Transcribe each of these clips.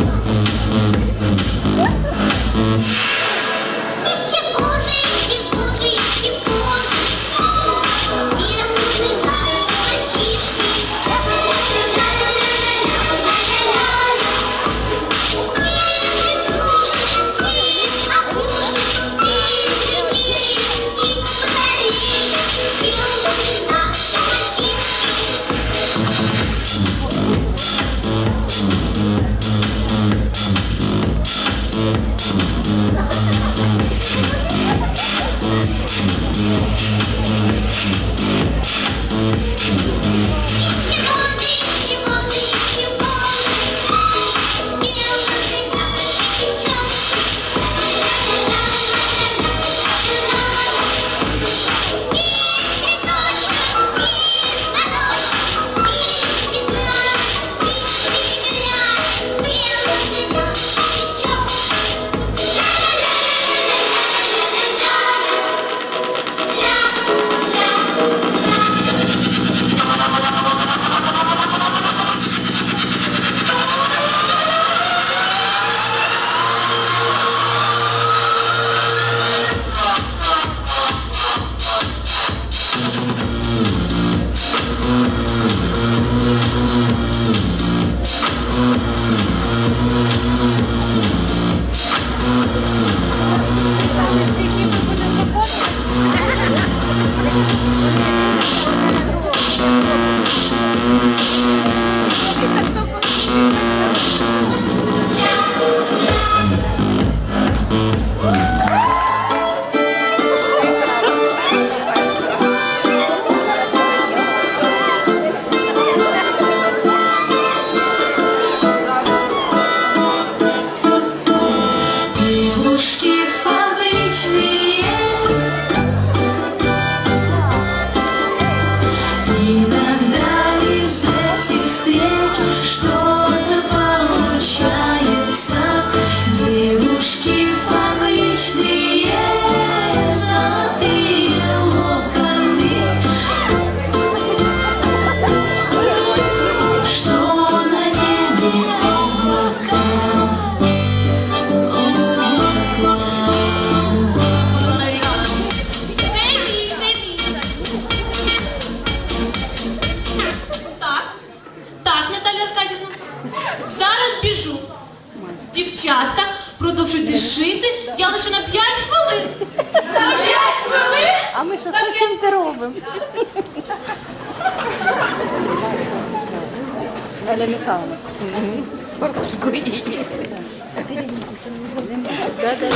Mm-hmm. Галя Михайловна. З Маркушкою її. Задай.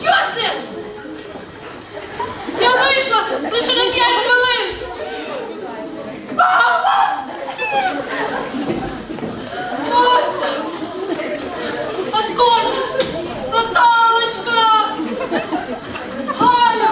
Що це? Я вийшла лише на п'ять хвилин. Павла! Костя! Пасконь! Наталочка! Галя!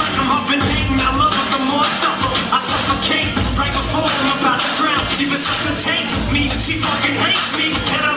like I'm love the more I suffer, I suffocate. I'm about to drown, she resuscitates me. She fucking hates me, and I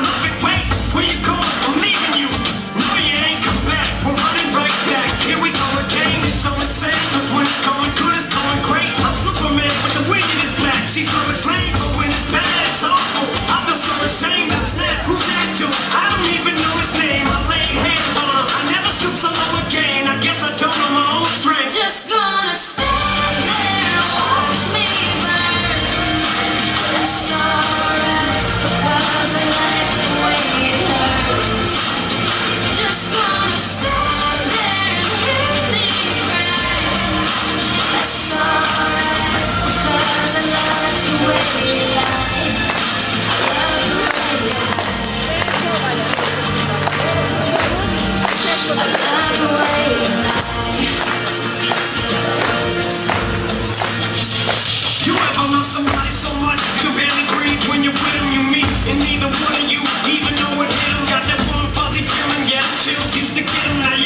get him out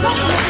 Viva.